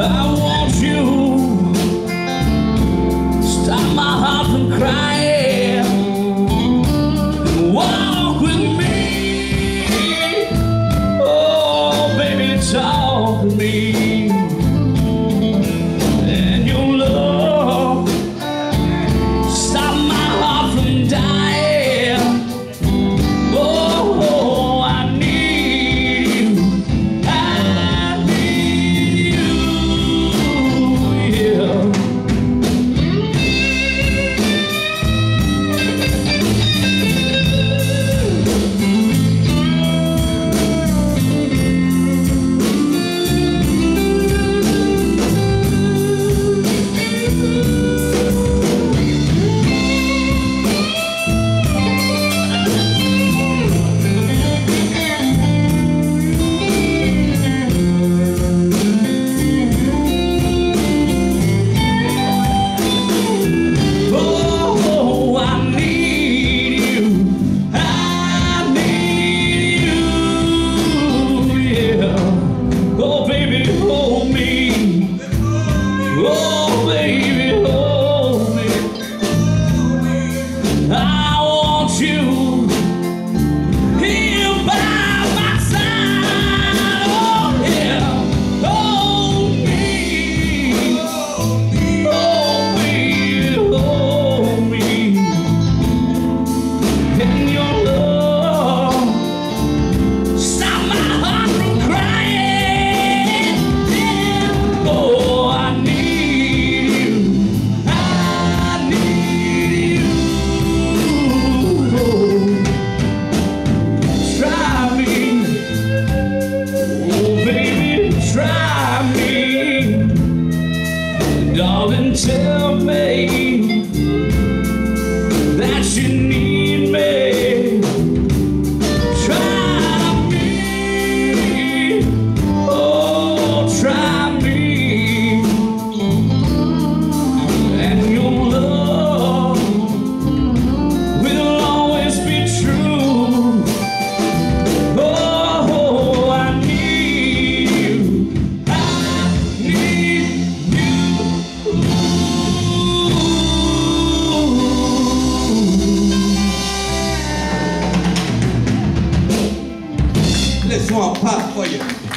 I want you. I and tell me that you need this one pop for you.